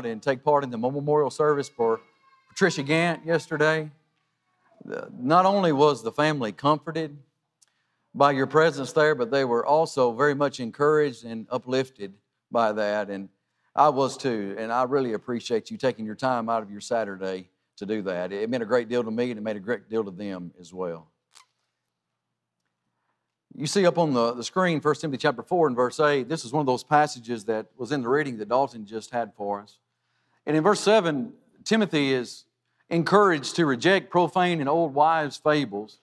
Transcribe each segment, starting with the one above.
out and take part in the memorial service for Patricia Gant yesterday. Not only was the family comforted by your presence there, but they were also very much encouraged and uplifted by that. And I was too. And I really appreciate you taking your time out of your Saturday to do that. It meant a great deal to me and it made a great deal to them as well. You see up on the, the screen, 1 Timothy chapter 4 and verse 8, this is one of those passages that was in the reading that Dalton just had for us. And in verse 7, Timothy is encouraged to reject profane and old wives' fables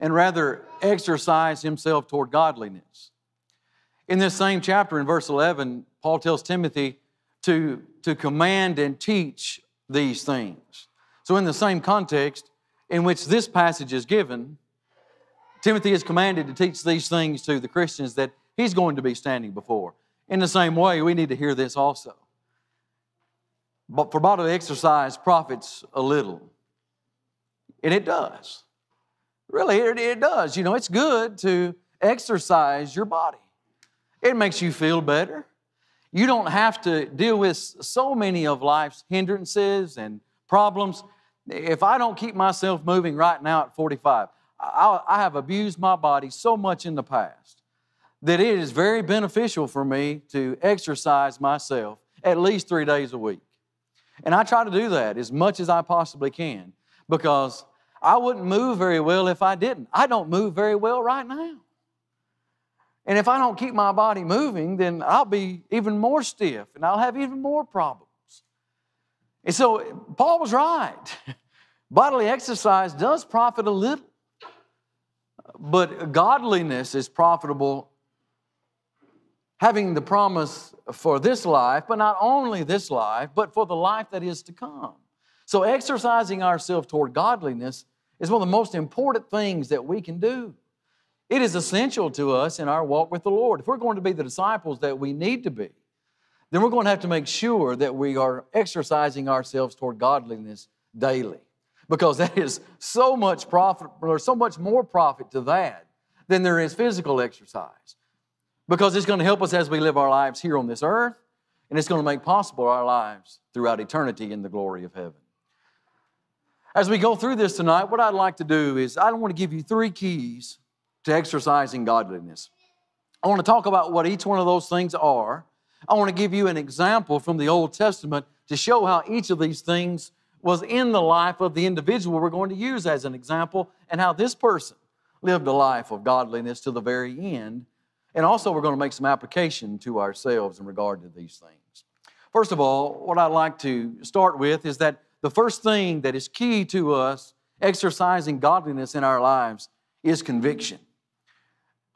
and rather exercise himself toward godliness. In this same chapter, in verse 11, Paul tells Timothy to, to command and teach these things. So, in the same context in which this passage is given, Timothy is commanded to teach these things to the Christians that he's going to be standing before. In the same way, we need to hear this also. But for bodily exercise profits a little. And it does. Really, it, it does. You know, it's good to exercise your body, it makes you feel better. You don't have to deal with so many of life's hindrances and problems. If I don't keep myself moving right now at 45, I, I have abused my body so much in the past that it is very beneficial for me to exercise myself at least three days a week. And I try to do that as much as I possibly can because I wouldn't move very well if I didn't. I don't move very well right now. And if I don't keep my body moving, then I'll be even more stiff and I'll have even more problems. And so Paul was right. Bodily exercise does profit a little. But godliness is profitable, having the promise for this life, but not only this life, but for the life that is to come. So, exercising ourselves toward godliness is one of the most important things that we can do. It is essential to us in our walk with the Lord. If we're going to be the disciples that we need to be, then we're going to have to make sure that we are exercising ourselves toward godliness daily because that is so much profit, or so much more profit to that than there is physical exercise. Because it's going to help us as we live our lives here on this earth, and it's going to make possible our lives throughout eternity in the glory of heaven. As we go through this tonight, what I'd like to do is I want to give you three keys to exercising godliness. I want to talk about what each one of those things are. I want to give you an example from the Old Testament to show how each of these things was in the life of the individual we're going to use as an example and how this person lived a life of godliness to the very end. And also, we're going to make some application to ourselves in regard to these things. First of all, what I'd like to start with is that the first thing that is key to us exercising godliness in our lives is conviction.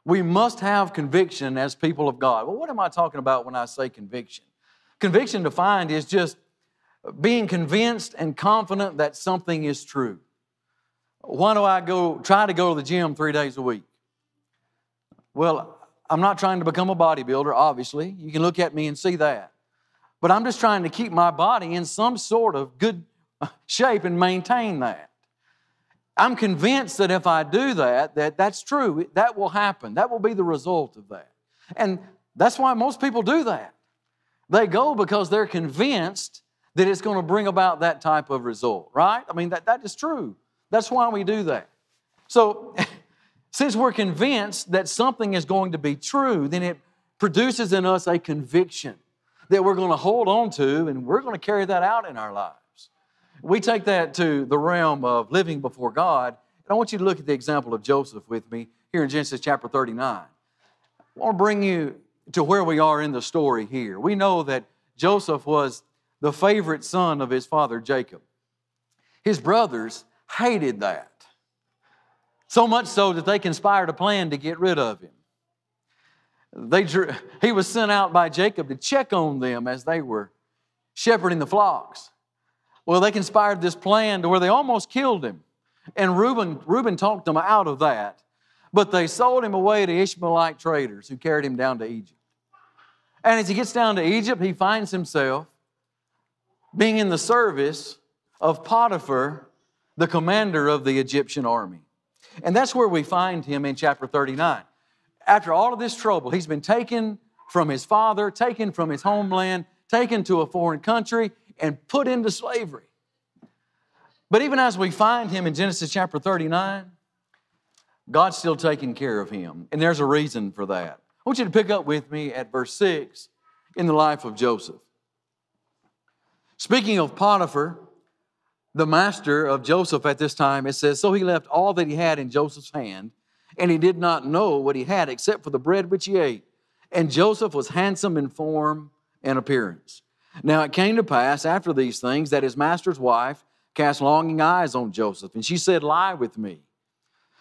We must have conviction as people of God. Well, what am I talking about when I say conviction? Conviction defined is just being convinced and confident that something is true. Why do I go try to go to the gym three days a week? Well, I'm not trying to become a bodybuilder, obviously. You can look at me and see that. But I'm just trying to keep my body in some sort of good shape and maintain that. I'm convinced that if I do that, that that's true. That will happen. That will be the result of that. And that's why most people do that. They go because they're convinced that it's going to bring about that type of result, right? I mean, that, that is true. That's why we do that. So, since we're convinced that something is going to be true, then it produces in us a conviction that we're going to hold on to and we're going to carry that out in our lives. We take that to the realm of living before God. And I want you to look at the example of Joseph with me here in Genesis chapter 39. I want to bring you to where we are in the story here. We know that Joseph was the favorite son of his father Jacob. His brothers hated that. So much so that they conspired a plan to get rid of him. They drew, he was sent out by Jacob to check on them as they were shepherding the flocks. Well, they conspired this plan to where they almost killed him. And Reuben, Reuben talked them out of that. But they sold him away to Ishmaelite traders who carried him down to Egypt. And as he gets down to Egypt, he finds himself being in the service of Potiphar, the commander of the Egyptian army. And that's where we find him in chapter 39. After all of this trouble, he's been taken from his father, taken from his homeland, taken to a foreign country, and put into slavery. But even as we find him in Genesis chapter 39, God's still taking care of him. And there's a reason for that. I want you to pick up with me at verse 6 in the life of Joseph. Speaking of Potiphar, the master of Joseph at this time, it says, So he left all that he had in Joseph's hand, and he did not know what he had except for the bread which he ate. And Joseph was handsome in form and appearance. Now it came to pass after these things that his master's wife cast longing eyes on Joseph, and she said, Lie with me.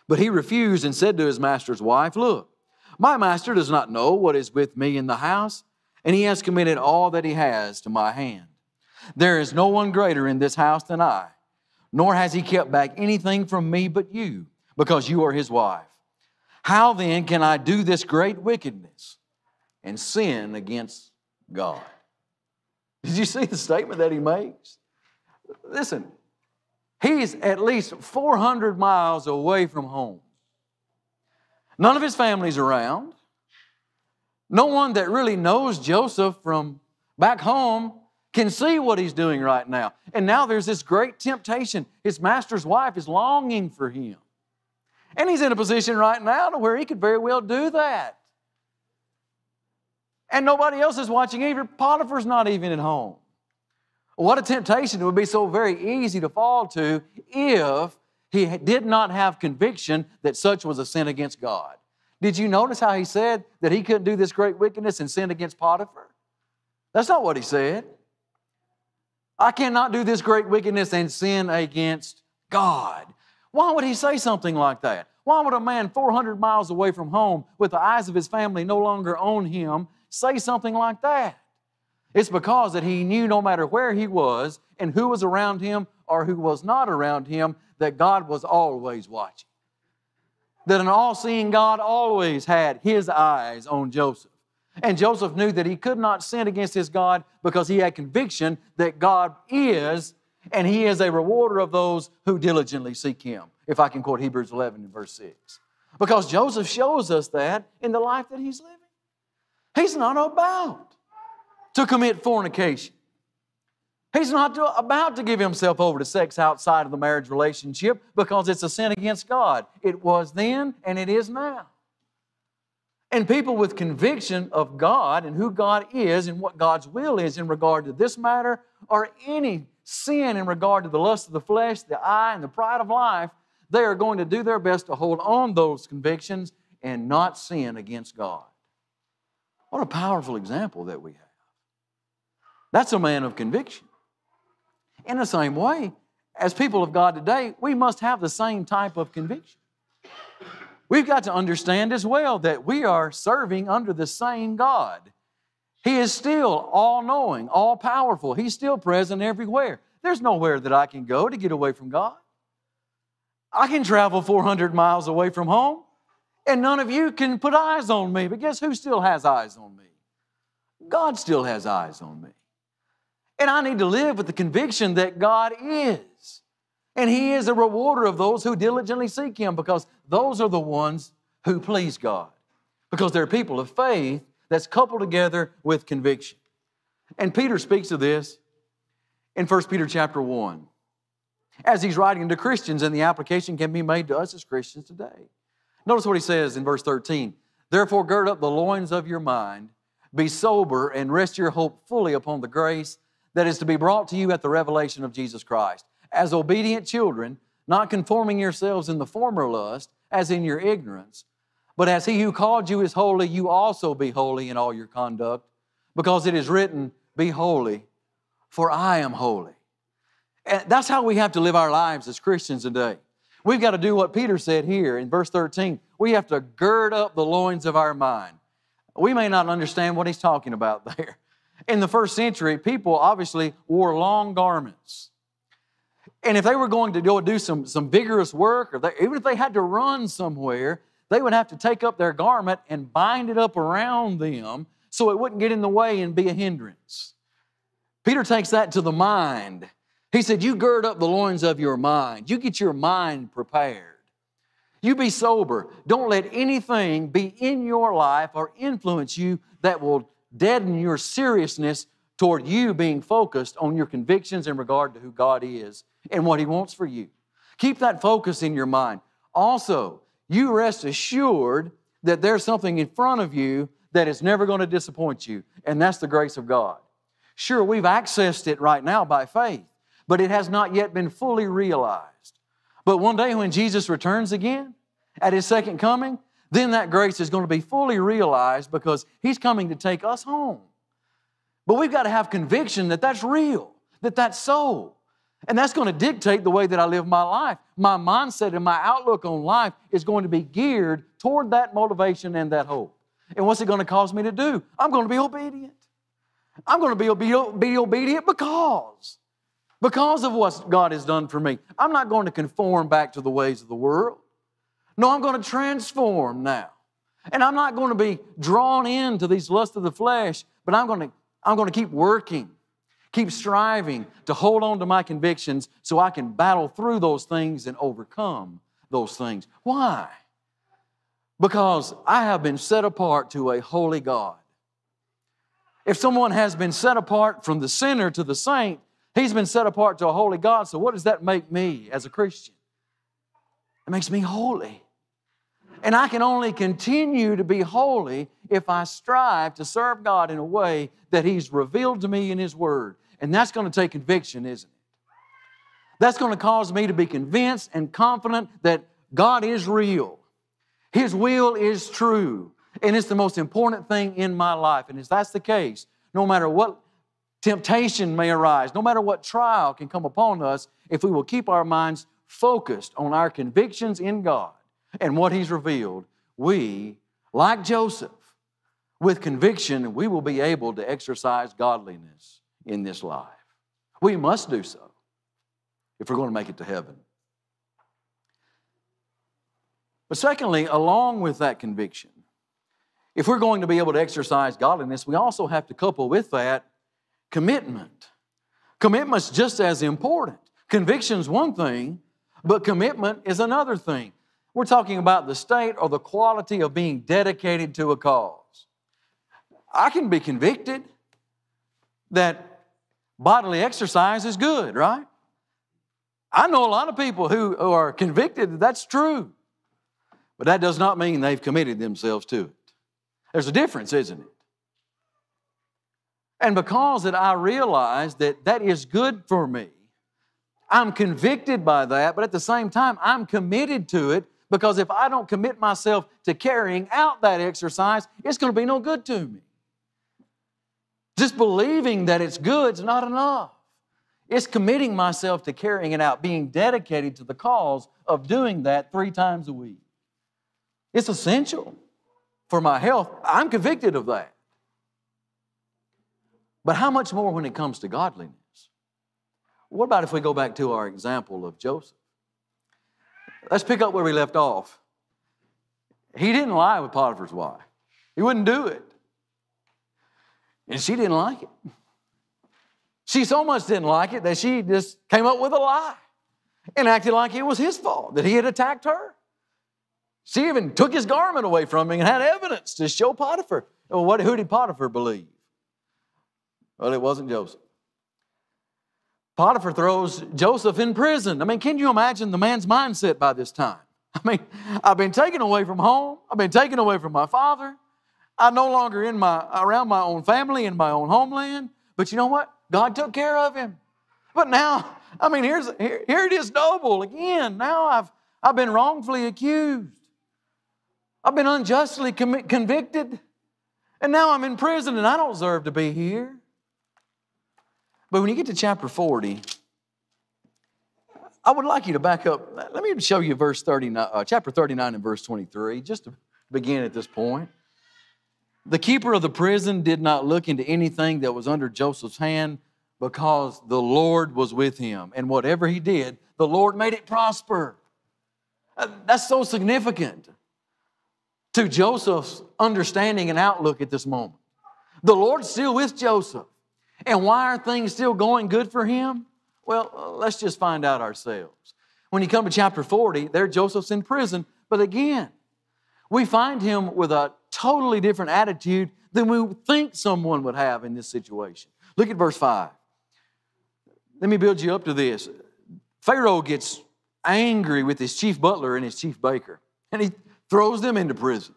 But he refused and said to his master's wife, Look, my master does not know what is with me in the house, and he has committed all that he has to my hand. There is no one greater in this house than I, nor has he kept back anything from me but you, because you are his wife. How then can I do this great wickedness and sin against God? Did you see the statement that he makes? Listen, he's at least 400 miles away from home. None of his family's around. No one that really knows Joseph from back home can see what he's doing right now. And now there's this great temptation. His master's wife is longing for him. And he's in a position right now to where he could very well do that. And nobody else is watching either. Potiphar's not even at home. What a temptation it would be so very easy to fall to if he did not have conviction that such was a sin against God. Did you notice how he said that he couldn't do this great wickedness and sin against Potiphar? That's not what he said. I cannot do this great wickedness and sin against God. Why would he say something like that? Why would a man 400 miles away from home with the eyes of his family no longer on him say something like that? It's because that he knew no matter where he was and who was around him or who was not around him, that God was always watching. That an all seeing God always had his eyes on Joseph. And Joseph knew that he could not sin against his God because he had conviction that God is, and he is a rewarder of those who diligently seek him. If I can quote Hebrews 11 and verse 6. Because Joseph shows us that in the life that he's living. He's not about to commit fornication. He's not to, about to give himself over to sex outside of the marriage relationship because it's a sin against God. It was then and it is now. And people with conviction of God and who God is and what God's will is in regard to this matter or any sin in regard to the lust of the flesh, the eye, and the pride of life, they are going to do their best to hold on those convictions and not sin against God. What a powerful example that we have. That's a man of conviction. In the same way, as people of God today, we must have the same type of conviction. We've got to understand as well that we are serving under the same God. He is still all knowing, all powerful. He's still present everywhere. There's nowhere that I can go to get away from God. I can travel 400 miles away from home, and none of you can put eyes on me. But guess who still has eyes on me? God still has eyes on me. And I need to live with the conviction that God is. And He is a rewarder of those who diligently seek Him because those are the ones who please God. Because they're people of faith that's coupled together with conviction. And Peter speaks of this in 1 Peter chapter 1 as he's writing to Christians, and the application can be made to us as Christians today. Notice what he says in verse 13 Therefore, gird up the loins of your mind, be sober, and rest your hope fully upon the grace that is to be brought to you at the revelation of Jesus Christ. As obedient children, not conforming yourselves in the former lust, as in your ignorance, but as he who called you is holy, you also be holy in all your conduct, because it is written, Be holy, for I am holy. And that's how we have to live our lives as Christians today. We've got to do what Peter said here in verse 13. We have to gird up the loins of our mind. We may not understand what he's talking about there, in the first century, people obviously wore long garments. And if they were going to go do some, some vigorous work, or they, even if they had to run somewhere, they would have to take up their garment and bind it up around them so it wouldn't get in the way and be a hindrance. Peter takes that to the mind. He said, You gird up the loins of your mind, you get your mind prepared. You be sober. Don't let anything be in your life or influence you that will deaden your seriousness toward you being focused on your convictions in regard to who God is and what He wants for you. Keep that focus in your mind. Also, you rest assured that there's something in front of you that is never going to disappoint you, and that's the grace of God. Sure, we've accessed it right now by faith, but it has not yet been fully realized. But one day when Jesus returns again at His second coming, then that grace is going to be fully realized because He's coming to take us home. But we've got to have conviction that that's real, that that's so. And that's going to dictate the way that I live my life. My mindset and my outlook on life is going to be geared toward that motivation and that hope. And what's it going to cause me to do? I'm going to be obedient. I'm going to be, obe- be obedient because, because of what God has done for me. I'm not going to conform back to the ways of the world. No, I'm going to transform now. And I'm not going to be drawn into these lusts of the flesh, but I'm going to, I'm going to keep working, keep striving to hold on to my convictions so I can battle through those things and overcome those things. Why? Because I have been set apart to a holy God. If someone has been set apart from the sinner to the saint, he's been set apart to a holy God. So, what does that make me as a Christian? It makes me holy. And I can only continue to be holy if I strive to serve God in a way that He's revealed to me in His Word. And that's going to take conviction, isn't it? That's going to cause me to be convinced and confident that God is real. His will is true. And it's the most important thing in my life. And if that's the case, no matter what temptation may arise, no matter what trial can come upon us, if we will keep our minds focused on our convictions in God, and what He's revealed, we, like Joseph, with conviction, we will be able to exercise godliness in this life. We must do so if we're going to make it to heaven. But secondly, along with that conviction, if we're going to be able to exercise godliness, we also have to couple with that commitment. Commitment's just as important. Conviction's one thing, but commitment is another thing. We're talking about the state or the quality of being dedicated to a cause. I can be convicted that bodily exercise is good, right? I know a lot of people who, who are convicted that that's true, but that does not mean they've committed themselves to it. There's a difference, isn't it? And because that I realize that that is good for me, I'm convicted by that, but at the same time, I'm committed to it because if I don't commit myself to carrying out that exercise, it's going to be no good to me. Just believing that it's good is not enough. It's committing myself to carrying it out, being dedicated to the cause of doing that three times a week. It's essential for my health. I'm convicted of that. But how much more when it comes to godliness? What about if we go back to our example of Joseph? Let's pick up where we left off. He didn't lie with Potiphar's wife, he wouldn't do it. And she didn't like it. She so much didn't like it that she just came up with a lie and acted like it was his fault, that he had attacked her. She even took his garment away from him and had evidence to show Potiphar. Well, what, who did Potiphar believe? Well, it wasn't Joseph. Potiphar throws Joseph in prison. I mean, can you imagine the man's mindset by this time? I mean, I've been taken away from home. I've been taken away from my father. I'm no longer in my around my own family in my own homeland. But you know what? God took care of him. But now, I mean, here's here, here it is double again. Now I've I've been wrongfully accused. I've been unjustly convicted. And now I'm in prison and I don't deserve to be here. But when you get to chapter 40, I would like you to back up. Let me show you verse 39, uh, chapter 39 and verse 23, just to begin at this point. The keeper of the prison did not look into anything that was under Joseph's hand because the Lord was with him. And whatever he did, the Lord made it prosper. Uh, that's so significant to Joseph's understanding and outlook at this moment. The Lord's still with Joseph. And why are things still going good for him? Well, let's just find out ourselves. When you come to chapter 40, there Joseph's in prison, but again, we find him with a totally different attitude than we think someone would have in this situation. Look at verse 5. Let me build you up to this. Pharaoh gets angry with his chief butler and his chief baker, and he throws them into prison.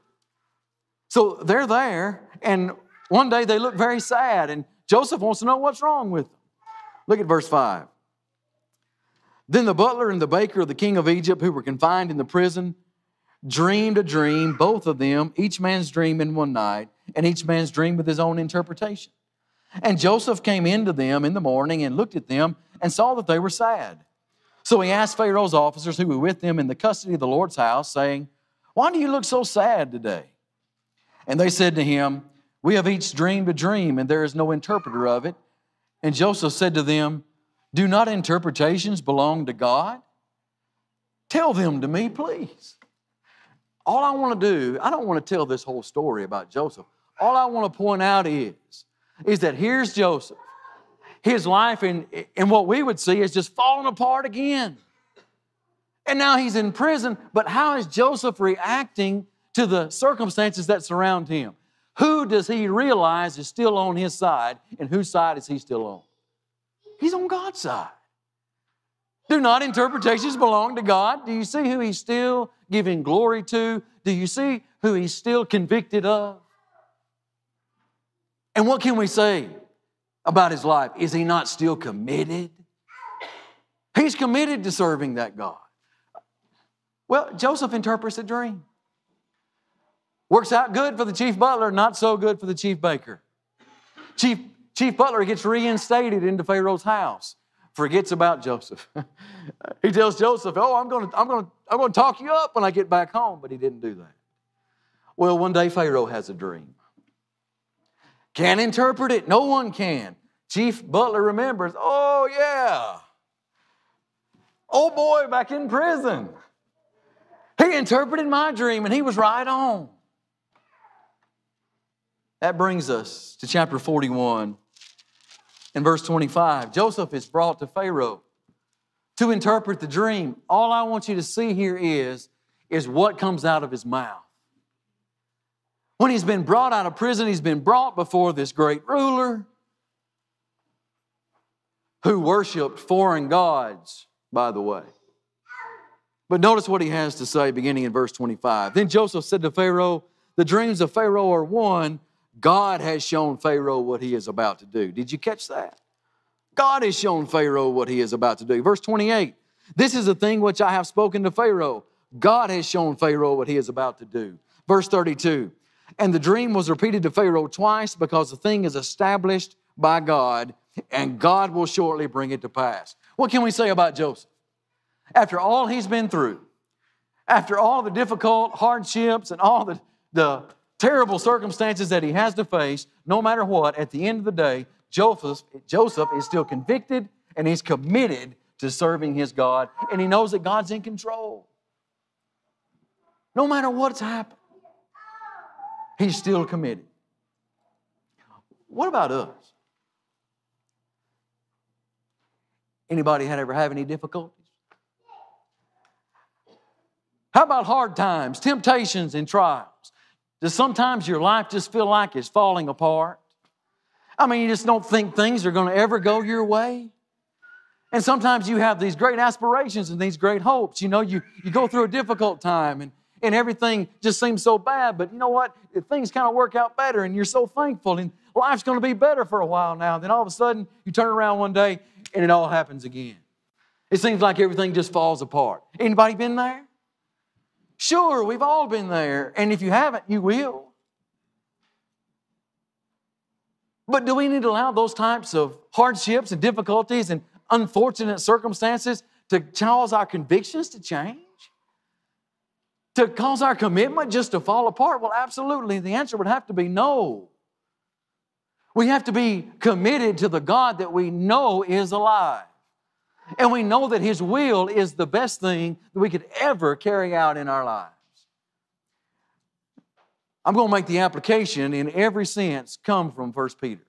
So they're there, and one day they look very sad, and Joseph wants to know what's wrong with them. Look at verse 5. Then the butler and the baker of the king of Egypt, who were confined in the prison, dreamed a dream, both of them, each man's dream in one night, and each man's dream with his own interpretation. And Joseph came into them in the morning and looked at them and saw that they were sad. So he asked Pharaoh's officers who were with them in the custody of the Lord's house, saying, Why do you look so sad today? And they said to him, We have each dreamed a dream, and there is no interpreter of it. And Joseph said to them, Do not interpretations belong to God? Tell them to me, please. All I want to do, I don't want to tell this whole story about Joseph. All I want to point out is, is that here's Joseph. His life and and what we would see is just falling apart again. And now he's in prison, but how is Joseph reacting to the circumstances that surround him? Who does he realize is still on his side, and whose side is he still on? He's on God's side. Do not interpretations belong to God? Do you see who he's still giving glory to? Do you see who he's still convicted of? And what can we say about his life? Is he not still committed? He's committed to serving that God. Well, Joseph interprets a dream. Works out good for the chief butler, not so good for the chief baker. Chief, chief butler gets reinstated into Pharaoh's house forgets about Joseph. he tells Joseph, Oh, I'm going to I'm going to I'm going to talk you up when I get back home, but he didn't do that. Well, one day Pharaoh has a dream. Can't interpret it. No one can. Chief Butler remembers, Oh, yeah. Oh boy, back in prison. He interpreted my dream and he was right on. That brings us to chapter 41 in verse 25. Joseph is brought to Pharaoh to interpret the dream. All I want you to see here is, is what comes out of his mouth. When he's been brought out of prison, he's been brought before this great ruler who worshiped foreign gods, by the way. But notice what he has to say beginning in verse 25. Then Joseph said to Pharaoh, The dreams of Pharaoh are one God has shown Pharaoh what he is about to do. Did you catch that? God has shown Pharaoh what he is about to do. Verse 28 This is the thing which I have spoken to Pharaoh. God has shown Pharaoh what he is about to do. Verse 32 And the dream was repeated to Pharaoh twice because the thing is established by God, and God will shortly bring it to pass. What can we say about Joseph? After all he's been through, after all the difficult hardships and all the, the terrible circumstances that he has to face, no matter what, at the end of the day, Joseph, Joseph is still convicted and he's committed to serving his God, and he knows that God's in control. No matter what's happened, he's still committed. What about us? Anybody had ever have any difficulties? How about hard times, temptations, and trials? Does sometimes your life just feel like it's falling apart? I mean, you just don't think things are going to ever go your way? And sometimes you have these great aspirations and these great hopes. You know, you, you go through a difficult time and, and everything just seems so bad, but you know what? Things kind of work out better and you're so thankful and life's going to be better for a while now. Then all of a sudden you turn around one day and it all happens again. It seems like everything just falls apart. Anybody been there? Sure, we've all been there, and if you haven't, you will. But do we need to allow those types of hardships and difficulties and unfortunate circumstances to cause our convictions to change? To cause our commitment just to fall apart? Well, absolutely. The answer would have to be no. We have to be committed to the God that we know is alive. And we know that His will is the best thing that we could ever carry out in our lives. I'm going to make the application in every sense come from 1 Peter.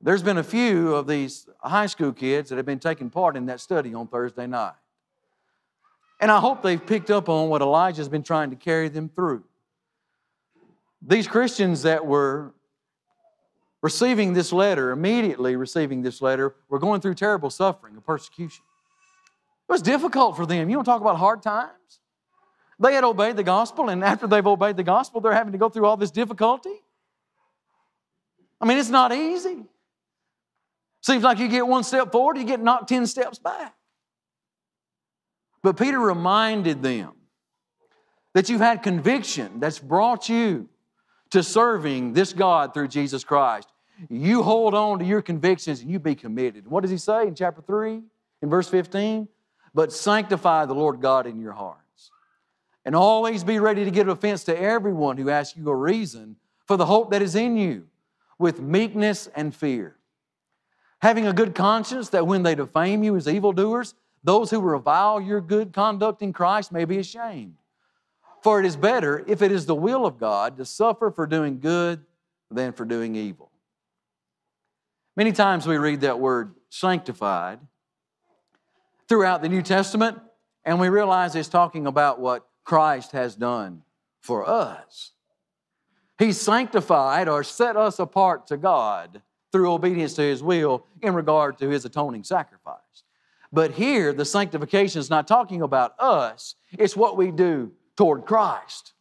There's been a few of these high school kids that have been taking part in that study on Thursday night. And I hope they've picked up on what Elijah's been trying to carry them through. These Christians that were receiving this letter, immediately receiving this letter, were going through terrible suffering and persecution. It was difficult for them. You don't talk about hard times. They had obeyed the gospel, and after they've obeyed the gospel, they're having to go through all this difficulty. I mean, it's not easy. Seems like you get one step forward, you get knocked 10 steps back. But Peter reminded them that you've had conviction that's brought you to serving this God through Jesus Christ. You hold on to your convictions and you be committed. What does he say in chapter 3, in verse 15? But sanctify the Lord God in your hearts. And always be ready to give offense to everyone who asks you a reason for the hope that is in you with meekness and fear. Having a good conscience that when they defame you as evildoers, those who revile your good conduct in Christ may be ashamed. For it is better, if it is the will of God, to suffer for doing good than for doing evil. Many times we read that word sanctified throughout the New Testament, and we realize it's talking about what Christ has done for us. He sanctified or set us apart to God through obedience to His will in regard to His atoning sacrifice. But here, the sanctification is not talking about us, it's what we do toward Christ.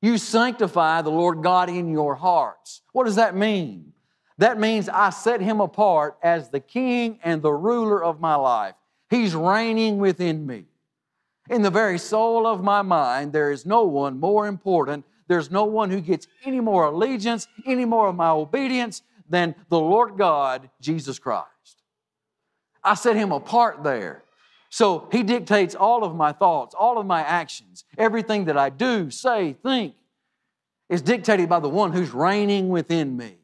You sanctify the Lord God in your hearts. What does that mean? That means I set Him apart as the King and the ruler of my life. He's reigning within me. In the very soul of my mind, there is no one more important. There's no one who gets any more allegiance, any more of my obedience than the Lord God, Jesus Christ. I set him apart there. So he dictates all of my thoughts, all of my actions, everything that I do, say, think is dictated by the one who's reigning within me.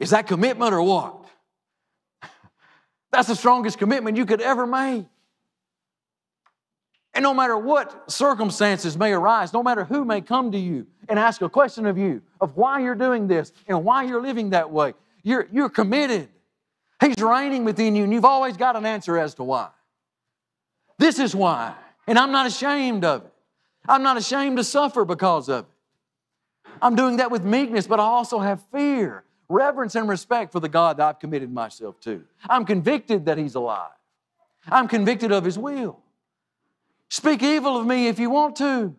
Is that commitment or what? That's the strongest commitment you could ever make. And no matter what circumstances may arise, no matter who may come to you and ask a question of you of why you're doing this and why you're living that way, you're, you're committed. He's reigning within you, and you've always got an answer as to why. This is why. And I'm not ashamed of it. I'm not ashamed to suffer because of it. I'm doing that with meekness, but I also have fear, reverence, and respect for the God that I've committed myself to. I'm convicted that He's alive. I'm convicted of His will. Speak evil of me if you want to.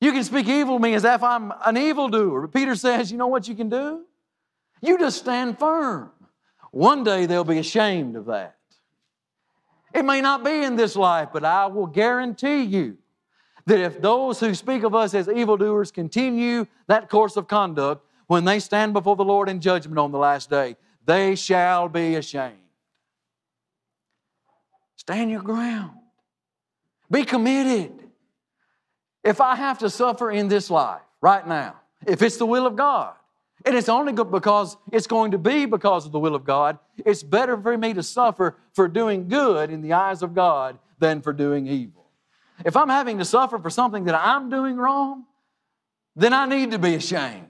You can speak evil of me as if I'm an evildoer. But Peter says, you know what you can do? You just stand firm. One day they'll be ashamed of that. It may not be in this life, but I will guarantee you that if those who speak of us as evildoers continue that course of conduct, when they stand before the Lord in judgment on the last day, they shall be ashamed. Stand your ground. Be committed. If I have to suffer in this life right now, if it's the will of God, and it's only because it's going to be because of the will of God. It's better for me to suffer for doing good in the eyes of God than for doing evil. If I'm having to suffer for something that I'm doing wrong, then I need to be ashamed.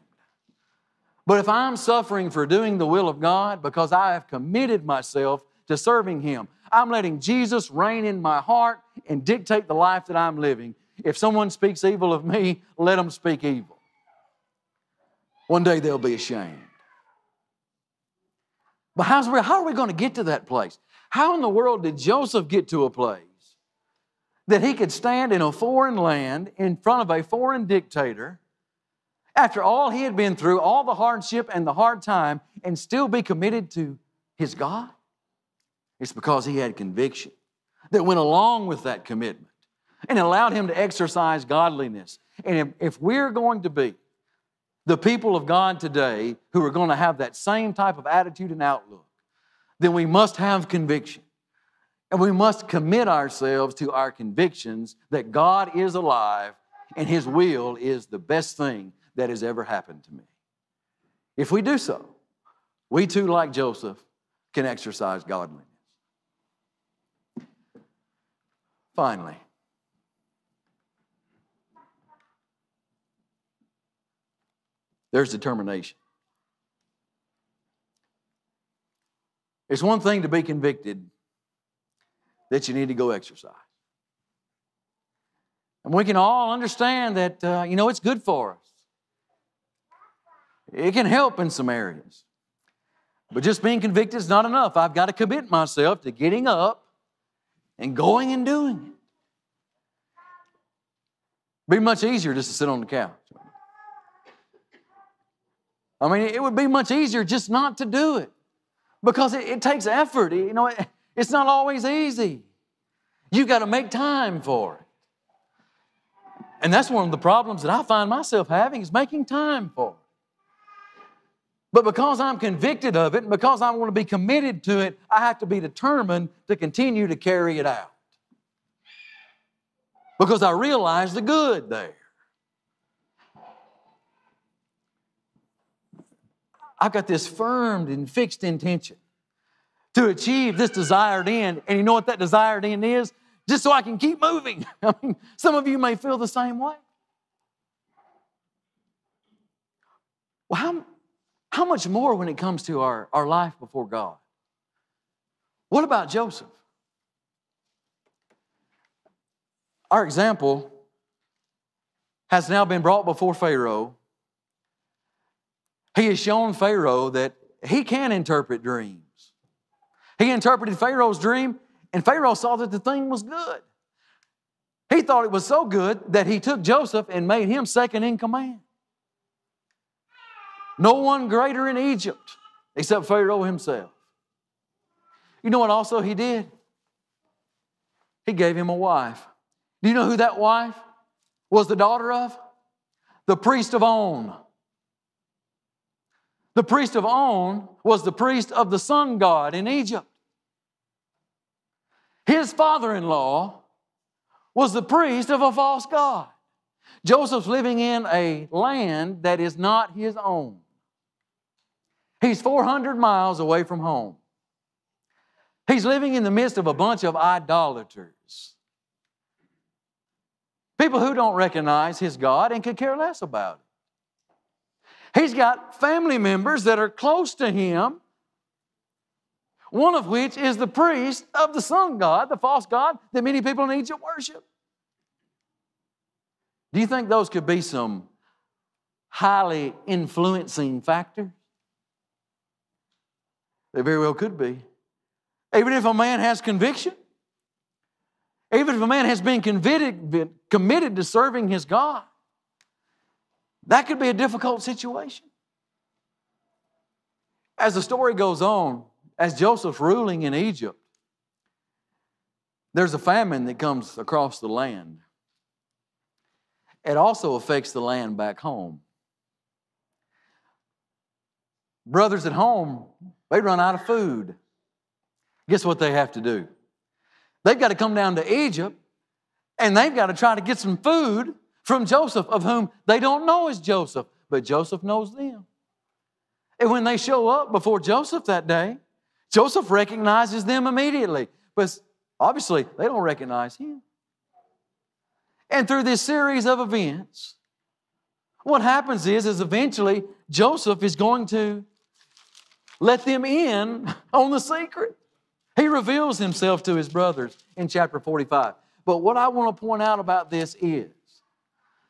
But if I'm suffering for doing the will of God because I have committed myself to serving Him, I'm letting Jesus reign in my heart and dictate the life that I'm living. If someone speaks evil of me, let them speak evil. One day they'll be ashamed. But how's, we, how are we going to get to that place? How in the world did Joseph get to a place that he could stand in a foreign land in front of a foreign dictator after all he had been through, all the hardship and the hard time, and still be committed to his God? It's because he had conviction that went along with that commitment and allowed him to exercise godliness. And if, if we're going to be the people of God today who are going to have that same type of attitude and outlook, then we must have conviction. And we must commit ourselves to our convictions that God is alive and His will is the best thing that has ever happened to me. If we do so, we too, like Joseph, can exercise godliness. Finally, there's determination. It's one thing to be convicted that you need to go exercise. And we can all understand that, uh, you know, it's good for us. It can help in some areas. But just being convicted is not enough. I've got to commit myself to getting up and going and doing it. It'd Be much easier just to sit on the couch. I mean, it would be much easier just not to do it because it, it takes effort. You know, it, it's not always easy. You've got to make time for it. And that's one of the problems that I find myself having is making time for it. But because I'm convicted of it and because I want to be committed to it, I have to be determined to continue to carry it out. Because I realize the good there. I've got this firm and fixed intention to achieve this desired end. And you know what that desired end is? Just so I can keep moving. I mean, some of you may feel the same way. Well, how, how much more when it comes to our, our life before God? What about Joseph? Our example has now been brought before Pharaoh. He has shown Pharaoh that he can interpret dreams. He interpreted Pharaoh's dream, and Pharaoh saw that the thing was good. He thought it was so good that he took Joseph and made him second in command. No one greater in Egypt except Pharaoh himself. You know what also he did? He gave him a wife. Do you know who that wife was the daughter of? The priest of On. The priest of On was the priest of the sun god in Egypt. His father in law was the priest of a false god. Joseph's living in a land that is not his own. He's 400 miles away from home. He's living in the midst of a bunch of idolaters. People who don't recognize his God and could care less about it. He's got family members that are close to him, one of which is the priest of the sun god, the false god that many people in Egypt worship. Do you think those could be some highly influencing factors? They very well could be. Even if a man has conviction, even if a man has been convicted, committed to serving his God, that could be a difficult situation. As the story goes on, as Joseph's ruling in Egypt, there's a famine that comes across the land. It also affects the land back home. Brothers at home, they run out of food. Guess what they have to do? They've got to come down to Egypt and they've got to try to get some food from Joseph, of whom they don't know is Joseph, but Joseph knows them. And when they show up before Joseph that day, Joseph recognizes them immediately, but obviously they don't recognize him. And through this series of events, what happens is, is eventually Joseph is going to let them in on the secret. He reveals himself to his brothers in chapter 45. But what I want to point out about this is,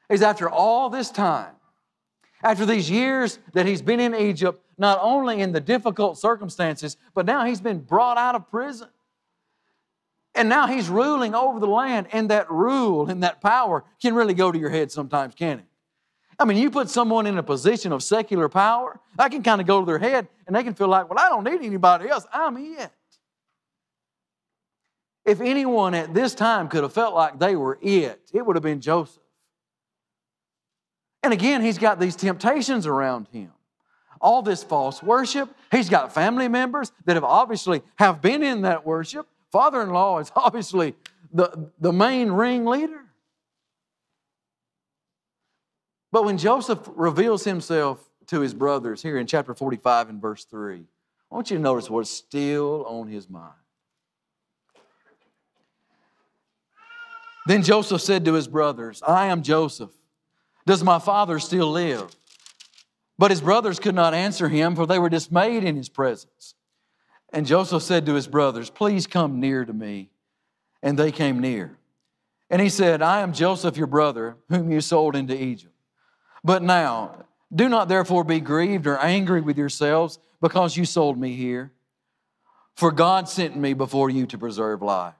is after all this time, after these years that he's been in Egypt, not only in the difficult circumstances, but now he's been brought out of prison. And now he's ruling over the land, and that rule and that power can really go to your head sometimes, can it? I mean, you put someone in a position of secular power, that can kind of go to their head, and they can feel like, well, I don't need anybody else. I'm it. If anyone at this time could have felt like they were it, it would have been Joseph. And again, he's got these temptations around him. All this false worship. He's got family members that have obviously have been in that worship. Father-in-law is obviously the, the main ringleader. But when Joseph reveals himself to his brothers here in chapter 45 and verse 3, I want you to notice what's still on his mind. Then Joseph said to his brothers, I am Joseph. Does my father still live? But his brothers could not answer him, for they were dismayed in his presence. And Joseph said to his brothers, Please come near to me. And they came near. And he said, I am Joseph, your brother, whom you sold into Egypt. But now, Do not therefore be grieved or angry with yourselves because you sold me here. For God sent me before you to preserve life.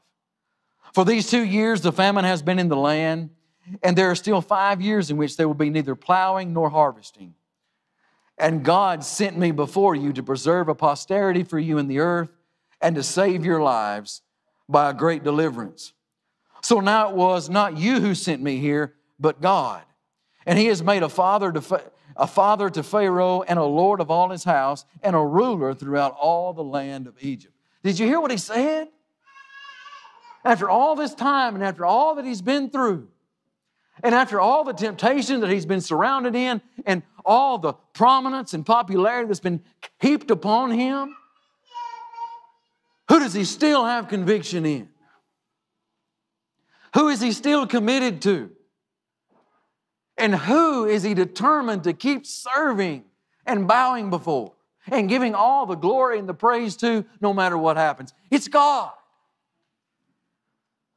For these two years the famine has been in the land, and there are still five years in which there will be neither plowing nor harvesting. And God sent me before you to preserve a posterity for you in the earth and to save your lives by a great deliverance. So now it was not you who sent me here, but God. And he has made a father to, a father to Pharaoh and a lord of all his house and a ruler throughout all the land of Egypt. Did you hear what he said? After all this time and after all that he's been through, and after all the temptation that he's been surrounded in, and all the prominence and popularity that's been heaped upon him, who does he still have conviction in? Who is he still committed to? And who is he determined to keep serving and bowing before and giving all the glory and the praise to no matter what happens? It's God.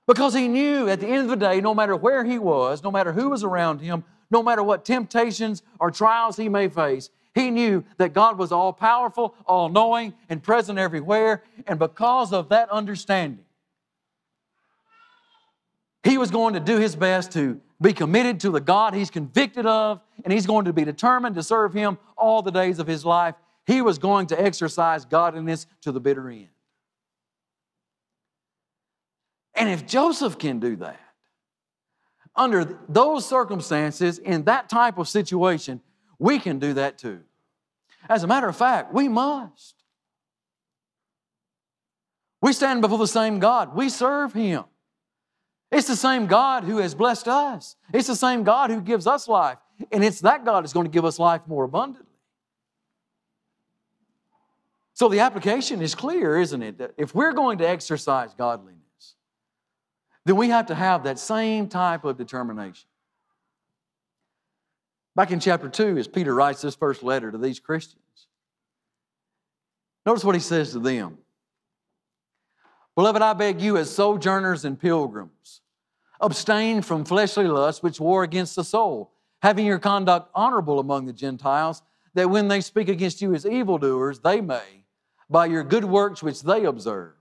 Because he knew at the end of the day, no matter where he was, no matter who was around him, no matter what temptations or trials he may face, he knew that God was all powerful, all knowing, and present everywhere. And because of that understanding, he was going to do his best to be committed to the God he's convicted of, and he's going to be determined to serve him all the days of his life. He was going to exercise godliness to the bitter end. And if Joseph can do that, under those circumstances, in that type of situation, we can do that too. As a matter of fact, we must. We stand before the same God, we serve Him. It's the same God who has blessed us. It's the same God who gives us life. And it's that God that's going to give us life more abundantly. So the application is clear, isn't it? That if we're going to exercise godliness, then we have to have that same type of determination. Back in chapter 2, as Peter writes this first letter to these Christians, notice what he says to them. Beloved, I beg you, as sojourners and pilgrims, abstain from fleshly lusts which war against the soul, having your conduct honorable among the Gentiles, that when they speak against you as evildoers, they may, by your good works which they observe,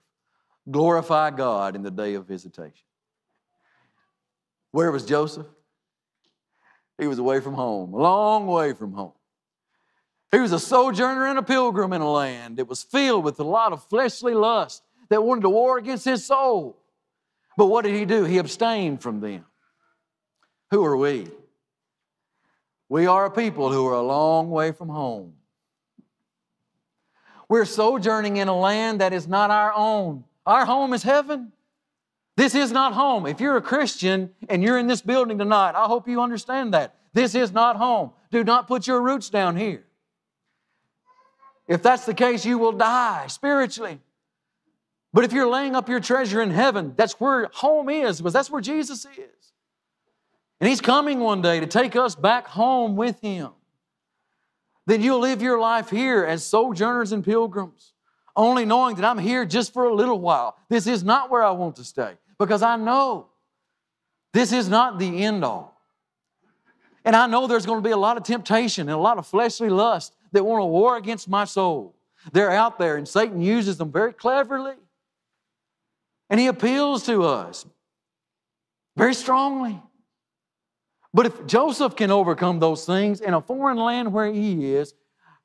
glorify God in the day of visitation. Where was Joseph? He was away from home, a long way from home. He was a sojourner and a pilgrim in a land that was filled with a lot of fleshly lust that wanted to war against his soul. But what did he do? He abstained from them. Who are we? We are a people who are a long way from home. We're sojourning in a land that is not our own. Our home is heaven. This is not home. If you're a Christian and you're in this building tonight, I hope you understand that. This is not home. Do not put your roots down here. If that's the case, you will die spiritually. But if you're laying up your treasure in heaven, that's where home is, because that's where Jesus is. And He's coming one day to take us back home with Him. Then you'll live your life here as sojourners and pilgrims, only knowing that I'm here just for a little while. This is not where I want to stay, because I know this is not the end all. And I know there's going to be a lot of temptation and a lot of fleshly lust that want to war against my soul. They're out there, and Satan uses them very cleverly and he appeals to us very strongly. But if Joseph can overcome those things in a foreign land where he is,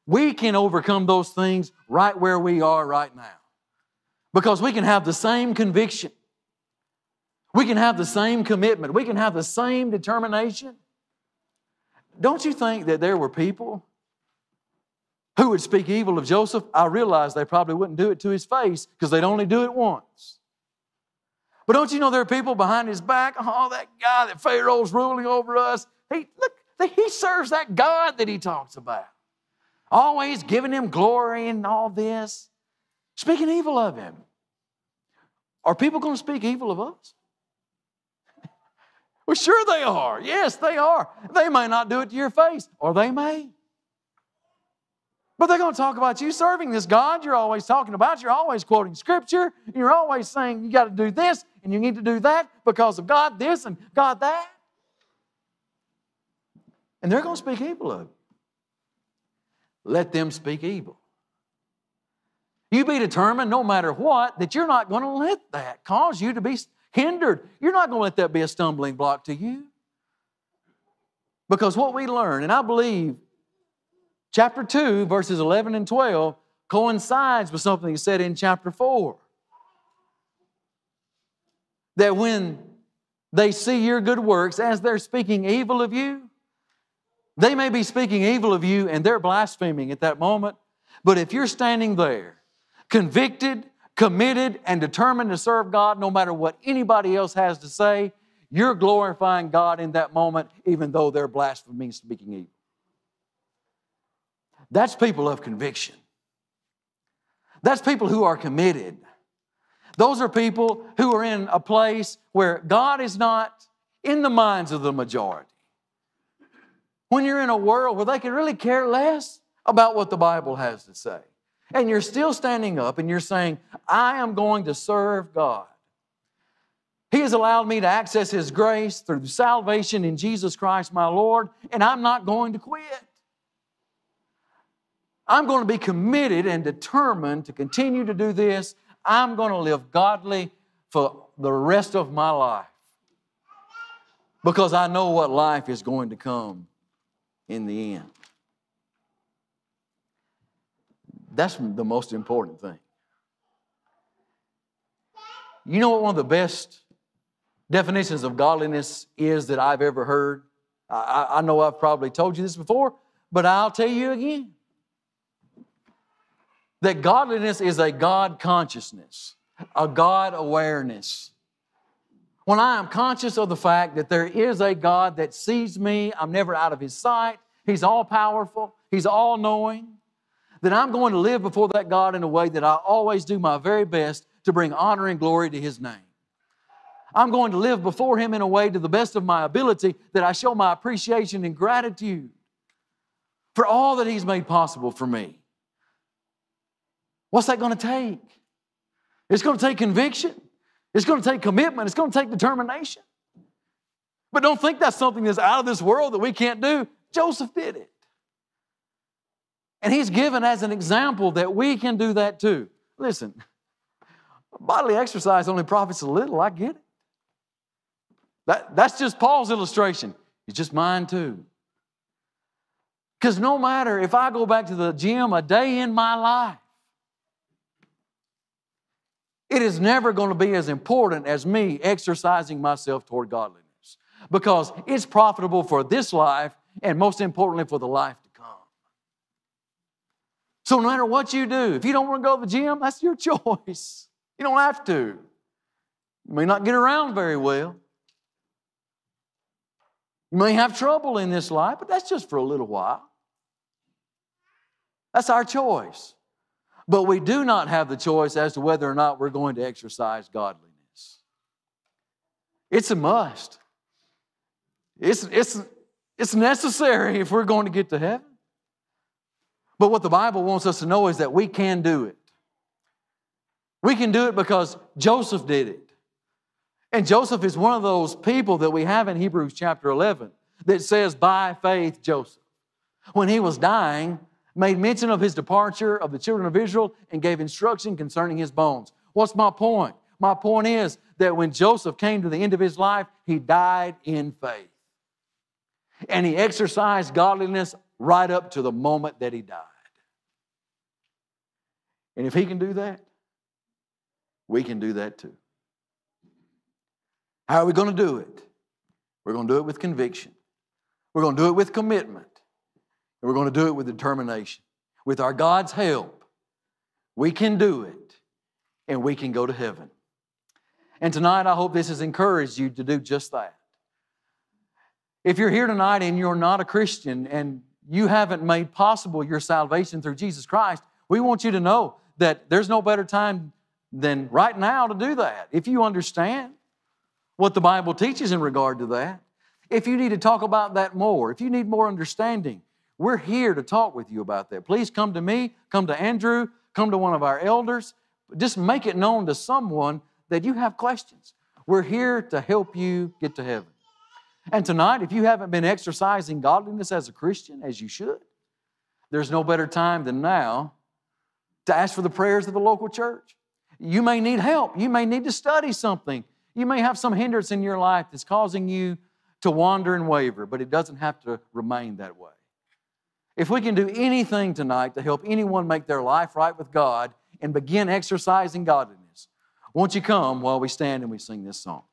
we can overcome those things right where we are right now. Because we can have the same conviction. We can have the same commitment. We can have the same determination. Don't you think that there were people who would speak evil of Joseph? I realize they probably wouldn't do it to his face because they'd only do it once. But don't you know there are people behind his back? Oh, that guy that Pharaoh's ruling over us. He, look, he serves that God that he talks about. Always giving him glory and all this. Speaking evil of him. Are people going to speak evil of us? Well, sure they are. Yes, they are. They may not do it to your face, or they may. But they're going to talk about you serving this God you're always talking about. You're always quoting Scripture. You're always saying you got to do this and you need to do that because of God this and God that. And they're going to speak evil of you. let them speak evil. You be determined, no matter what, that you're not going to let that cause you to be hindered. You're not going to let that be a stumbling block to you. Because what we learn, and I believe chapter 2, verses 11 and 12, coincides with something said in chapter 4. That when they see your good works as they're speaking evil of you, they may be speaking evil of you and they're blaspheming at that moment. But if you're standing there, convicted, committed, and determined to serve God no matter what anybody else has to say, you're glorifying God in that moment, even though they're blaspheming, speaking evil. That's people of conviction. That's people who are committed. Those are people who are in a place where God is not in the minds of the majority. When you're in a world where they can really care less about what the Bible has to say, and you're still standing up and you're saying, I am going to serve God. He has allowed me to access His grace through salvation in Jesus Christ my Lord, and I'm not going to quit. I'm going to be committed and determined to continue to do this. I'm going to live godly for the rest of my life because I know what life is going to come in the end. That's the most important thing. You know what one of the best definitions of godliness is that I've ever heard. I, I know I've probably told you this before, but I'll tell you again. That godliness is a God consciousness, a God awareness. When I am conscious of the fact that there is a God that sees me, I'm never out of His sight, He's all powerful, He's all knowing, then I'm going to live before that God in a way that I always do my very best to bring honor and glory to His name. I'm going to live before Him in a way to the best of my ability that I show my appreciation and gratitude for all that He's made possible for me. What's that going to take? It's going to take conviction, it's going to take commitment, it's going to take determination. But don't think that's something that's out of this world that we can't do. Joseph did it. And he's given as an example that we can do that too. Listen, bodily exercise only profits a little, I get it. That, that's just Paul's illustration. It's just mine too. Because no matter if I go back to the gym a day in my life, it is never going to be as important as me exercising myself toward godliness because it's profitable for this life and most importantly for the life. So, no matter what you do, if you don't want to go to the gym, that's your choice. You don't have to. You may not get around very well. You may have trouble in this life, but that's just for a little while. That's our choice. But we do not have the choice as to whether or not we're going to exercise godliness. It's a must. It's, it's, it's necessary if we're going to get to heaven. But what the Bible wants us to know is that we can do it. We can do it because Joseph did it. And Joseph is one of those people that we have in Hebrews chapter 11 that says, by faith, Joseph. When he was dying, made mention of his departure of the children of Israel and gave instruction concerning his bones. What's my point? My point is that when Joseph came to the end of his life, he died in faith. And he exercised godliness right up to the moment that he died. And if he can do that, we can do that too. How are we going to do it? We're going to do it with conviction. We're going to do it with commitment. And we're going to do it with determination. With our God's help, we can do it and we can go to heaven. And tonight, I hope this has encouraged you to do just that. If you're here tonight and you're not a Christian and you haven't made possible your salvation through Jesus Christ, we want you to know that there's no better time than right now to do that. If you understand what the Bible teaches in regard to that, if you need to talk about that more, if you need more understanding, we're here to talk with you about that. Please come to me, come to Andrew, come to one of our elders. Just make it known to someone that you have questions. We're here to help you get to heaven. And tonight, if you haven't been exercising godliness as a Christian, as you should, There's no better time than now to ask for the prayers of the local church. You may need help. You may need to study something. You may have some hindrance in your life that's causing you to wander and waver, but it doesn't have to remain that way. If we can do anything tonight to help anyone make their life right with God and begin exercising godliness, won't you come while we stand and we sing this song?